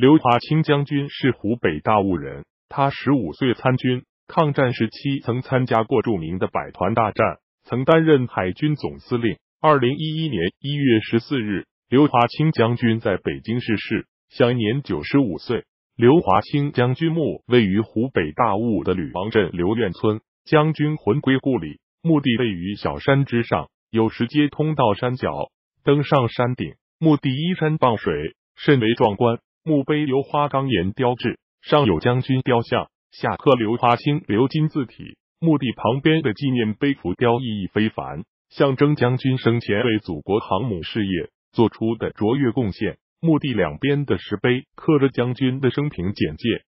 刘华清将军是湖北大悟人，他十五岁参军，抗战时期曾参加过著名的百团大战，曾担任海军总司令。二零一一年一月十四日，刘华清将军在北京逝世，享年九十五岁。刘华清将军墓位于湖北大悟的吕王镇刘院村，将军魂归故里，墓地位于小山之上，有石阶通到山脚，登上山顶，墓地依山傍水，甚为壮观。墓碑由花岗岩雕制，上有将军雕像，下刻刘华清鎏金字体。墓地旁边的纪念碑浮雕意义非凡，象征将军生前为祖国航母事业做出的卓越贡献。墓地两边的石碑刻着将军的生平简介。